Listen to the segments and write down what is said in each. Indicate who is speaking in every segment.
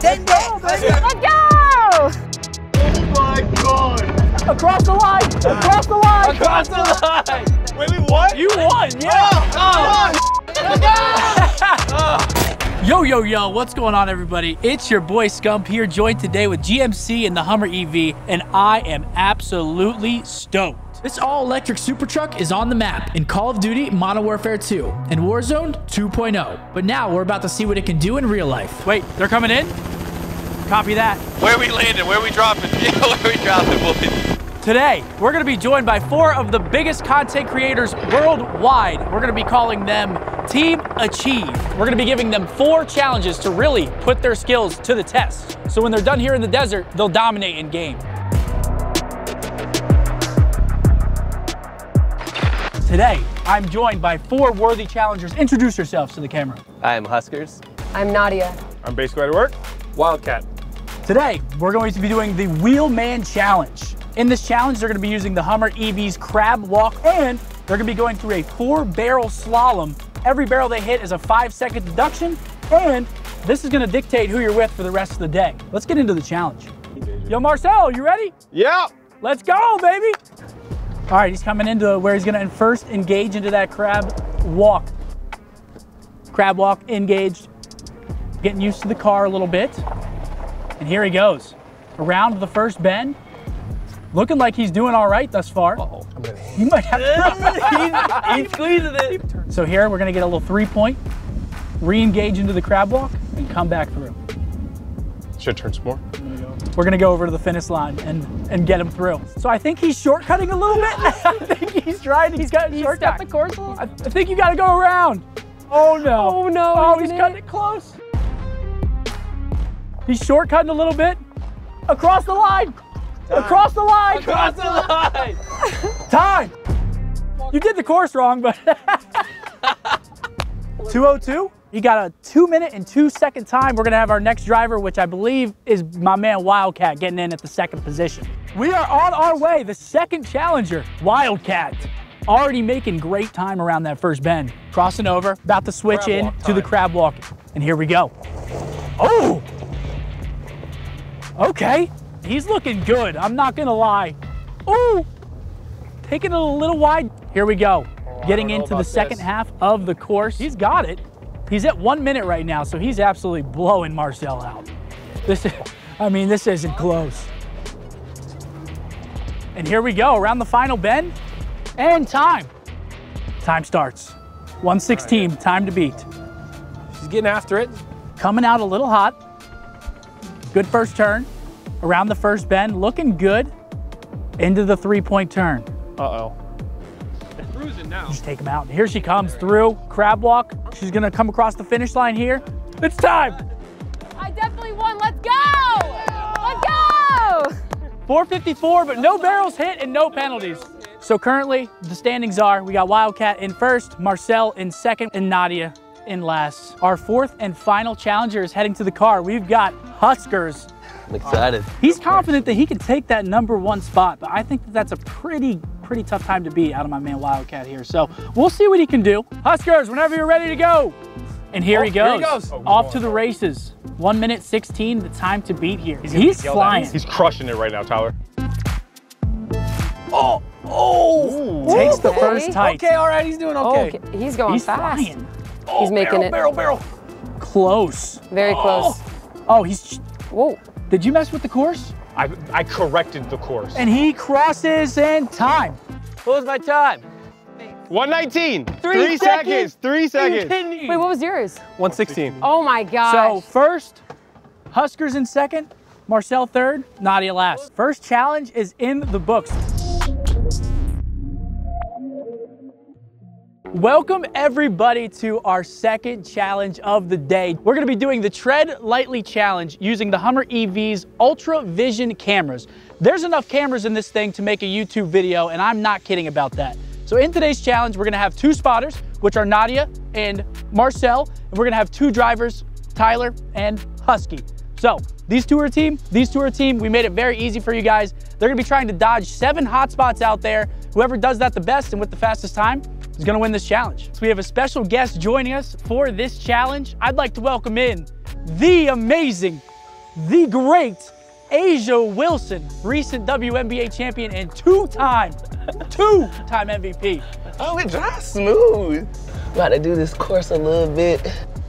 Speaker 1: 10 days. Let's go.
Speaker 2: Let's go!
Speaker 3: Oh my god!
Speaker 4: Across the line! Across the line!
Speaker 5: Across the line.
Speaker 3: Wait, we what?
Speaker 4: You won, yeah! Oh, oh. Let go! Yo, yo, yo, what's going on, everybody? It's your boy Scump here, joined today with GMC and the Hummer EV, and I am absolutely stoked. This all electric super truck is on the map in Call of Duty Modern Warfare 2 and Warzone 2.0. But now we're about to see what it can do in real life. Wait, they're coming in? Copy that.
Speaker 5: Where we landing? Where we dropping? Yeah, where we dropping, boys?
Speaker 4: Today, we're gonna be joined by four of the biggest content creators worldwide. We're gonna be calling them Team Achiev. We're gonna be giving them four challenges to really put their skills to the test. So when they're done here in the desert, they'll dominate in game. Today, I'm joined by four worthy challengers. Introduce yourselves to the camera.
Speaker 5: I am HusKerrs.
Speaker 2: I'm Nadia.
Speaker 3: I'm BasicallyIDoWrk. Wildcat.
Speaker 4: Today, we're going to be doing the Wheelman Challenge. In this challenge, they're going to be using the Hummer EV's crab walk and they're going to be going through a four barrel slalom. Every barrel they hit is a five second deduction and this is going to dictate who you're with for the rest of the day. Let's get into the challenge. Yo, Marcel, you ready?
Speaker 3: Yeah.
Speaker 4: Let's go, baby. All right, he's coming into where he's going to first engage into that crab walk. Crab walk, engaged. Getting used to the car a little bit. And here he goes. Around the first bend. Looking like he's doing all right thus far.
Speaker 5: Uh-oh.
Speaker 4: He might have to.
Speaker 5: He's squeezing it.
Speaker 4: so here we're gonna get a little three point, re-engage into the crab walk, and come back through.
Speaker 3: Should turn some more.
Speaker 4: We're gonna go over to the finish line and and get him through. So I think he's shortcutting a little bit. I think he's trying. He's got
Speaker 2: You
Speaker 4: shortcut.
Speaker 2: stepped the course a little?
Speaker 4: I, I think you gotta go around. Oh no.
Speaker 2: Oh, no,
Speaker 4: Oh,
Speaker 2: he's
Speaker 4: he's cutting it close. He's shortcutting a little bit. Across the line. Across the line.
Speaker 5: Across the line.
Speaker 4: Time. You did the course wrong, but 202. You got a two minute and two second time. We're gonna have our next driver, which I believe is my man Wildcat getting in at the second position. We are on our way. The second challenger, Wildcat. Already making great time around that first bend. Crossing over, about to switch
Speaker 3: Crab
Speaker 4: in to the crab walk. And here we go. Oh! Okay. He's looking good. I'm not gonna lie. Ooh! Taking it a little wide. Here we go. Oh,
Speaker 3: getting
Speaker 4: into the second
Speaker 3: this.
Speaker 4: half of the course. He's got it. He's at one minute right now, so he's absolutely blowing Marcel out. This is, I mean, this isn't close. And here we go, around the final bend, and time. Time starts. 116, time to beat.
Speaker 3: She's getting after it.
Speaker 4: Coming out a little hot. Good first turn. Around the first bend, looking good. Into the three-point turn.
Speaker 3: Uh-oh. Cruising now.
Speaker 4: Just take him out. Here she comes through, crab walk. She's gonna come across the finish line here. It's time.
Speaker 2: I definitely won. Let's go! Let's go!
Speaker 4: 454, but no barrels hit and no penalties. So currently, the standings are we got Wildcat in first, Marcel in second, and Nadia in last. Our fourth and final challenger is heading to the car. We've got HusKerrs.
Speaker 5: I'm excited.
Speaker 4: He's confident that he can take that number one spot, but I think that that's a pretty, pretty tough time to beat out of my man Wildcat here. So we'll see what he can do. HusKerrs, whenever you're ready to go. And here
Speaker 3: Oh,
Speaker 4: he
Speaker 3: here
Speaker 4: goes.
Speaker 3: he goes. Oh,
Speaker 4: Off to the races. One minute 16, the time to beat here. He's,
Speaker 3: gonna get yelled at.
Speaker 4: flying.
Speaker 3: He's crushing it right now, Tyler.
Speaker 4: Oh, oh, takes the
Speaker 2: Okay.
Speaker 4: first tight.
Speaker 1: Okay, all right, he's doing okay.
Speaker 2: Okay, he's going
Speaker 4: He's
Speaker 2: fast.
Speaker 4: flying.
Speaker 2: Oh, he's making it
Speaker 3: Barrel, barrel.
Speaker 4: Close.
Speaker 2: very oh. close.
Speaker 4: Oh, he's.
Speaker 2: Whoa.
Speaker 4: Did you mess with the course?
Speaker 3: I, I corrected the course.
Speaker 4: And he crosses and time.
Speaker 5: What was my time?
Speaker 3: 119.
Speaker 4: Three seconds.
Speaker 3: Three
Speaker 4: Are you
Speaker 3: seconds.
Speaker 4: kidding me?
Speaker 2: Wait, what was yours?
Speaker 3: 116.
Speaker 2: Oh my
Speaker 4: god.
Speaker 2: So
Speaker 4: first, HusKerrs in second, Marcel third, Nadia last. First challenge is in the books. Welcome everybody to our second challenge of the day. We're gonna be doing the Tread Lightly Challenge using the Hummer EV's Ultra Vision cameras. There's enough cameras in this thing to make a YouTube video and I'm not kidding about that. So in today's challenge, we're gonna have two spotters, which are Nadia and Marcel, and we're gonna have two drivers, Tyler and Husky. So these two are a team, these two are a team. We made it very easy for you guys. They're gonna be trying to dodge seven hotspots out there. Whoever does that the best and with the fastest time is gonna win this challenge. So we have a special guest joining us for this challenge. I'd like to welcome in the amazing the great A'ja Wilson, recent WNBA champion and two-time, two-time MVP.
Speaker 1: Oh, it dries smooth. About to do this course a little bit.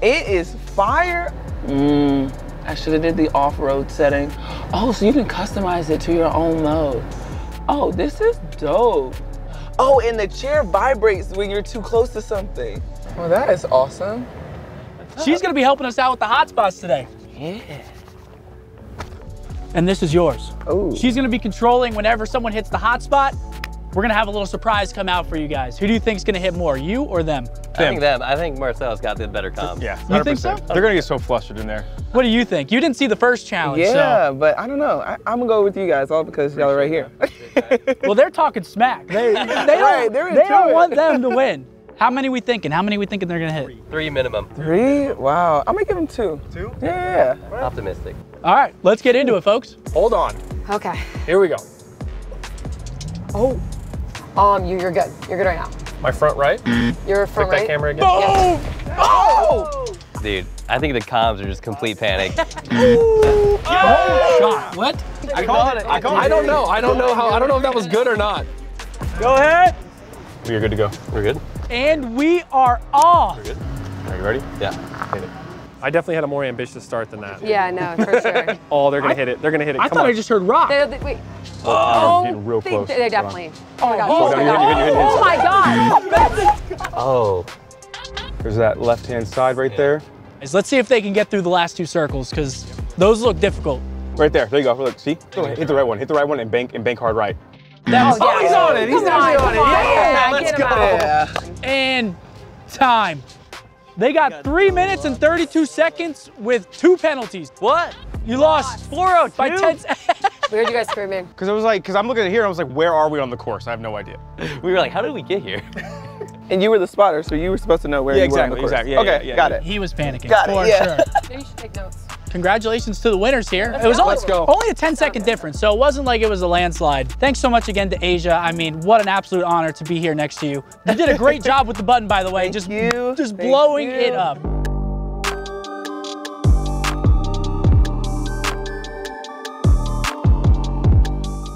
Speaker 1: It is fire. Mmm. I should have did the off-road setting. Oh, so you can customize it to your own mode. Oh, this is dope. Oh, and the chair vibrates when you're too close to something. Well, that is awesome.
Speaker 4: She's gonna be helping us out with the hotspots today.
Speaker 1: Yeah.
Speaker 4: And this is yours.
Speaker 1: Ooh.
Speaker 4: She's gonna be controlling whenever someone hits the hot spot. We're gonna have a little surprise come out for you guys. Who do you think's gonna hit more, you or them?
Speaker 5: I think them. I think Marcel's got the better comp.
Speaker 3: Yeah,
Speaker 4: You think so?
Speaker 3: They're gonna get so flustered in there.
Speaker 4: What do you think? You didn't see the first challenge,
Speaker 1: Yeah, but I don't know. I, I'm gonna go with you guys all because y'all are right here.
Speaker 4: well, they're talking smack. They, they don't,
Speaker 1: Right, they're
Speaker 4: they don't want them to win. How many we thinking? How many we thinking they're gonna hit?
Speaker 5: Three minimum.
Speaker 1: Three? Wow. I'm gonna give them two. Two? Yeah.
Speaker 5: Optimistic.
Speaker 4: All right, let's get into it, folks.
Speaker 3: Hold on.
Speaker 2: Okay.
Speaker 3: Here we go.
Speaker 2: Oh. Um, you, you're good. You're good right now.
Speaker 3: My front right.
Speaker 2: You're from
Speaker 3: Click that camera again.
Speaker 4: Boom!
Speaker 1: Oh!
Speaker 5: Dude, I think the comms are just complete panic.
Speaker 4: Shot. What?
Speaker 3: I called it. I called
Speaker 6: I don't know. I don't know how. I don't know if that was good or not.
Speaker 4: Go ahead.
Speaker 3: We are good to go.
Speaker 5: We're good?
Speaker 4: And we are off.
Speaker 3: Are you ready?
Speaker 5: Yeah.
Speaker 3: Hit it.
Speaker 6: I definitely had a more ambitious start than that.
Speaker 2: Yeah, no, for sure.
Speaker 6: Oh, they're gonna hit it. They're gonna hit it.
Speaker 4: I
Speaker 6: Come
Speaker 4: thought
Speaker 6: on.
Speaker 4: I just heard rock.
Speaker 2: they, they, wait.
Speaker 3: Oh, getting oh,
Speaker 2: real
Speaker 3: close.
Speaker 2: they definitely. Oh my oh, gosh.
Speaker 4: Oh,
Speaker 2: Oh,
Speaker 3: no, you're good, you're good, you're good.
Speaker 2: my god.
Speaker 5: Oh.
Speaker 3: There's that left-hand side right there.
Speaker 4: Is Let's see if they can get through the last two circles because those look difficult.
Speaker 3: Right there. There you go. Look, see? Hit the right one. Hit the right one and bank and bank hard right.
Speaker 4: That was-
Speaker 2: Oh,
Speaker 6: he's on it. He's definitely
Speaker 2: on,
Speaker 6: on it.
Speaker 2: come on,
Speaker 6: Yeah,
Speaker 2: come
Speaker 6: let's go.
Speaker 1: Yeah.
Speaker 4: and time. They got three minutes and 32 seconds with two penalties.
Speaker 5: What?
Speaker 4: You lost 4 by 10 seconds.
Speaker 2: Where'd you guys screaming?
Speaker 3: Because I was like, because I'm looking at here, I was like, where are we on the course? I have no idea.
Speaker 5: We were like, how did we get here?
Speaker 1: And you were the spotter, so you were supposed to know where
Speaker 3: Yeah,
Speaker 1: you were on the
Speaker 3: exactly,
Speaker 1: course.
Speaker 3: exactly. Yeah,
Speaker 1: okay,
Speaker 3: yeah, yeah,
Speaker 1: got
Speaker 3: yeah.
Speaker 1: it.
Speaker 4: He was panicking
Speaker 1: Got it, yeah.
Speaker 4: sure.
Speaker 2: Maybe you should take notes.
Speaker 4: Congratulations to the winners here. it was only,
Speaker 2: Let's go.
Speaker 4: only a 10 second difference, so it wasn't like it was a landslide. Thanks so much again to A'ja. I mean, what an absolute honor to be here next to you. You did a great job with the button, by the way.
Speaker 1: Thank
Speaker 4: just
Speaker 1: you.
Speaker 4: just
Speaker 1: Thank
Speaker 4: blowing
Speaker 1: you.
Speaker 4: it up.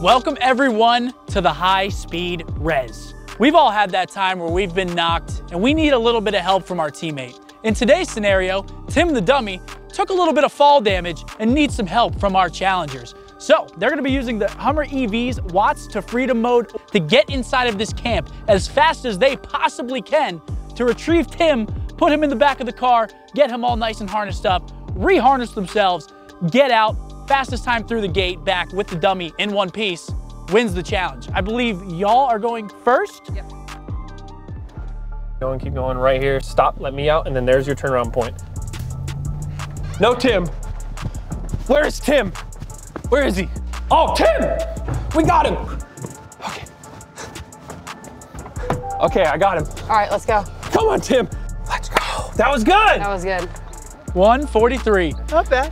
Speaker 4: Welcome everyone to the high speed res. We've all had that time where we've been knocked and we need a little bit of help from our teammate. In today's scenario, Tim the dummy took a little bit of fall damage and needs some help from our challengers. So they're gonna be using the Hummer EV's Watts to Freedom mode to get inside of this camp as fast as they possibly can to retrieve Tim, put him in the back of the car, get him all nice and harnessed up, reharness themselves, get out, fastest time through the gate back with the dummy in one piece wins the challenge. I believe y'all are going first. Yep.
Speaker 6: Going, keep going right here. Stop, let me out, and then there's your turnaround point. No Tim. Where is Tim? Where is he? Oh, Tim! We got him. Okay. Okay, I got him.
Speaker 2: All right, let's go.
Speaker 6: Come on, Tim. Let's go. That was good.
Speaker 2: That was good.
Speaker 4: 143.
Speaker 1: Not bad.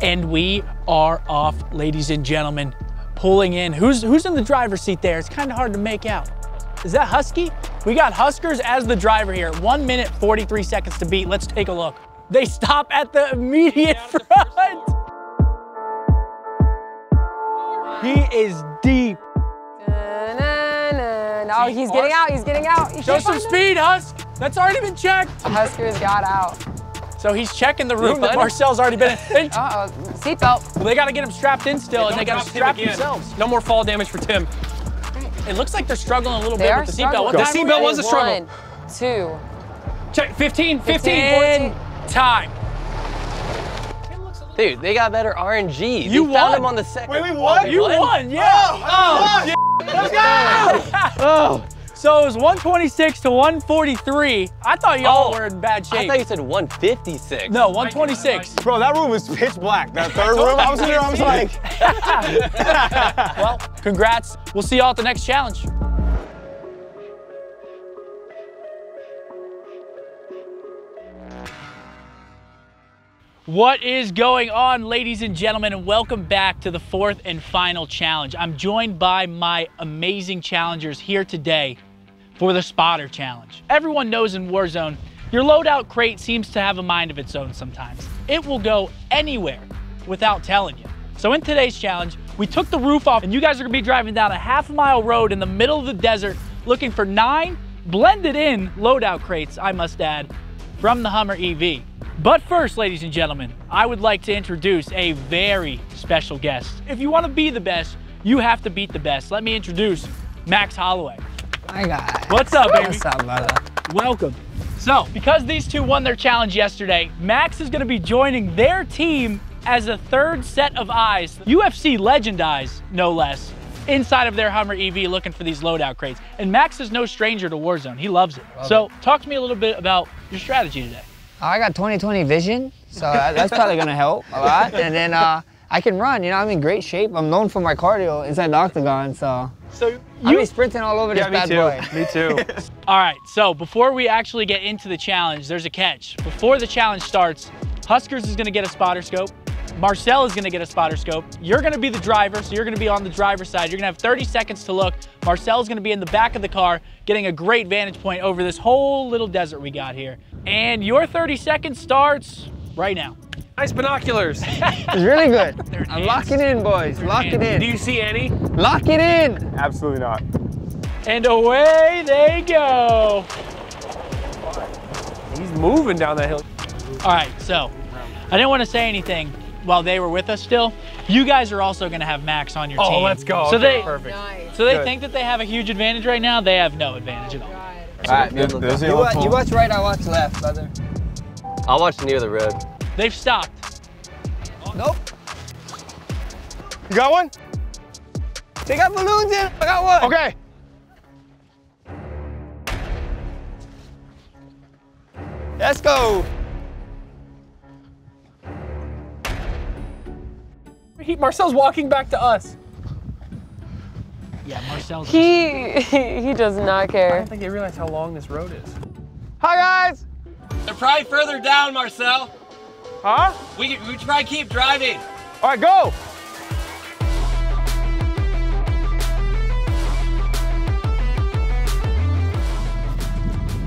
Speaker 4: And we are off, ladies and gentlemen. Pulling in. Who's who's in the driver's seat there? It's kind of hard to make out. Is that Husky? We got HusKerrs as the driver here. One minute, 43 seconds to beat. Let's take a look. They stop at the immediate front. He is deep.
Speaker 2: Da-na-na. Oh, he's getting out. He's getting out. He's
Speaker 4: Show some speed, Husk. That's already been checked.
Speaker 2: HusKerrs got out.
Speaker 4: So he's checking the room that? Marcel's already been in.
Speaker 2: Uh oh. Seatbelt.
Speaker 4: Well, they got to get him strapped in still, and they got to strap themselves.
Speaker 6: No more fall damage for Tim.
Speaker 4: It looks like they're struggling a little
Speaker 2: They
Speaker 4: bit
Speaker 2: are
Speaker 4: with the seatbelt.
Speaker 2: struggling.
Speaker 6: The
Speaker 4: time are we
Speaker 6: seatbelt was a struggle.
Speaker 2: One, two.
Speaker 6: Check 15, 15.
Speaker 4: And time.
Speaker 5: Dude, they got better RNG.
Speaker 4: You
Speaker 5: they found
Speaker 4: won.
Speaker 5: him on the second.
Speaker 3: Wait, we won?
Speaker 4: You won, yeah.
Speaker 3: Oh, oh, oh, oh,
Speaker 4: So it was 126 to 143. I thought y'all
Speaker 5: Oh,
Speaker 4: were in bad shape.
Speaker 5: I thought you said 156.
Speaker 4: no, 126.
Speaker 3: Bro, that room was pitch black. That third room, I was in there, I was like,
Speaker 4: Well, congrats. We'll see y'all at the next challenge. What is going on, ladies and gentlemen, and welcome back to the fourth and final challenge. I'm joined by my amazing challengers here today for the spotter challenge. Everyone knows in Warzone, your loadout crate seems to have a mind of its own sometimes. It will go anywhere without telling you. So in today's challenge, we took the roof off and you guys are gonna be driving down a half mile road in the middle of the desert looking for nine blended in loadout crates, I must add, from the Hummer EV. But first, ladies and gentlemen, I would like to introduce a very special guest. If you wanna be the best, you have to beat the best. Let me introduce Max Holloway.
Speaker 7: Hi guys.
Speaker 4: What's up, baby?
Speaker 7: What's up, brother?
Speaker 4: Welcome. So, because these two won their challenge yesterday, Max is going to be joining their team as a third set of eyes, UFC legend eyes, no less, inside of their Hummer EV looking for these loadout crates. And Max is no stranger to Warzone. He loves it. so, talk to me a little bit about your strategy today.
Speaker 7: I got 20/20 vision, so that's probably gonna help a lot. And then uh, I can run. You know, I'm in great shape. I'm known for my cardio inside the octagon, so
Speaker 4: So,
Speaker 7: I'll
Speaker 4: you
Speaker 7: be sprinting all over this
Speaker 6: Yeah, me
Speaker 7: bad
Speaker 6: too.
Speaker 7: boy.
Speaker 6: Me too.
Speaker 4: All right, so before we actually get into the challenge, there's a catch. Before the challenge starts, HusKerrs is gonna get a spotter scope. Marcel is gonna get a spotter scope. You're gonna be the driver, so you're gonna be on the driver's side. You're gonna have 30 seconds to look. Marcel's gonna be in the back of the car, getting a great vantage point over this whole little desert we got here. And your 30 seconds starts right now.
Speaker 6: nice binoculars.
Speaker 7: It's really good. I'm locking in, boys. Lock it in.
Speaker 6: Do you see any?
Speaker 7: Lock it in.
Speaker 3: Absolutely not.
Speaker 4: And away they go.
Speaker 6: He's moving down that hill.
Speaker 4: All right, so I didn't want to say anything while they were with us still. You guys are also gonna have Max on your
Speaker 6: Oh,
Speaker 4: team.
Speaker 6: Oh, let's go.
Speaker 4: So
Speaker 6: Okay,
Speaker 4: they,
Speaker 6: perfect.
Speaker 4: So they
Speaker 6: Good.
Speaker 4: think that they have a huge advantage right now. They have no advantage at all.
Speaker 7: All right,
Speaker 3: There- there's
Speaker 7: you,
Speaker 3: yellow
Speaker 7: you watch right, I watch left, brother.
Speaker 8: I'll watch near the road.
Speaker 4: They've stopped.
Speaker 7: Nope.
Speaker 3: You got one?
Speaker 7: They got balloons in. I got one.
Speaker 3: Okay.
Speaker 7: Let's go.
Speaker 6: He, Marcel's walking back to us.
Speaker 4: Yeah, Marcel's.
Speaker 2: He he does not care.
Speaker 6: I don't think they realize how long this road is.
Speaker 3: Hi guys.
Speaker 5: They're probably further down, Marcel.
Speaker 3: Huh?
Speaker 5: We, we try keep driving.
Speaker 3: All right, go.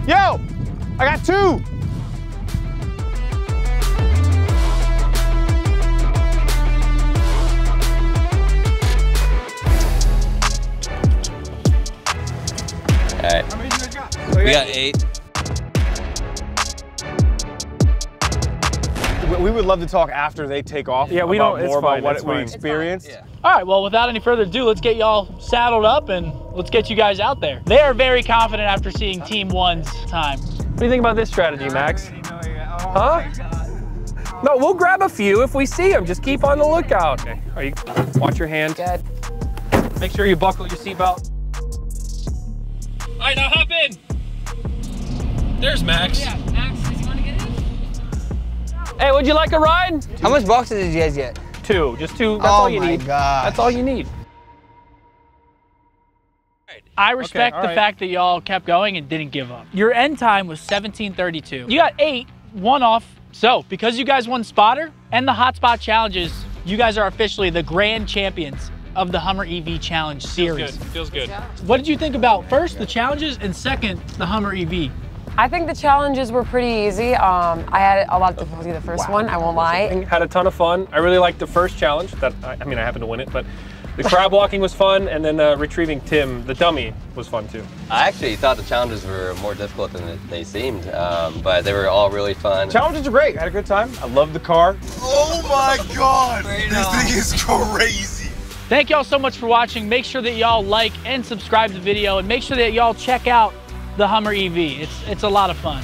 Speaker 3: Yo, I got two. Guys got?
Speaker 8: We got eight.
Speaker 3: We- We would love to talk after they take off.
Speaker 6: Yeah, we don't- it's
Speaker 3: more about
Speaker 6: fine,
Speaker 3: what we
Speaker 6: fine.
Speaker 3: experienced.
Speaker 4: All right, well, without any further ado, let's get y'all saddled up and let's get you guys out there. They are very confident after seeing Team One's time.
Speaker 6: What do you think about this strategy, Max? Huh? No, we'll grab a few if we see them. Just keep on the lookout. Okay. Are you? Watch your hand.
Speaker 2: Good.
Speaker 6: Make sure you buckle your seatbelt.
Speaker 5: All right, now hop in. There's Max.
Speaker 2: Max, does he want to get in?
Speaker 6: Hey, would you like a ride?
Speaker 7: How much boxes did you guys get?
Speaker 6: Two. Just two. That's
Speaker 7: oh
Speaker 6: all you
Speaker 7: my
Speaker 6: need.
Speaker 7: god.
Speaker 6: That's all you need.
Speaker 4: I respect
Speaker 6: all
Speaker 4: the
Speaker 6: right.
Speaker 4: fact that y'all kept going and didn't give up. Your end time was 17:32. You got eight, one off. So, because you guys won spotter and the hotspot challenges, you guys are officially the grand champions of the Hummer EV Challenge series.
Speaker 5: Feels good.
Speaker 4: What did you think about first the challenges and second the Hummer EV?
Speaker 2: I think the challenges were pretty easy. Um, I had a lot of difficulty the first one. I won't lie.
Speaker 6: Had a ton of fun. I really liked the first challenge. That I, I mean, I happened to win it, but the crab walking was fun, and then uh, retrieving Tim, the dummy, was fun too.
Speaker 8: I actually thought the challenges were more difficult than they seemed, um, but they were all really fun.
Speaker 3: Challenges are great. Had a good time. I love the car.
Speaker 9: Oh my god! This thing is crazy.
Speaker 4: Thank y'all so much for watching. Make sure that y'all like and subscribe to the video and make sure that y'all check out the Hummer EV. It's it's a lot of fun.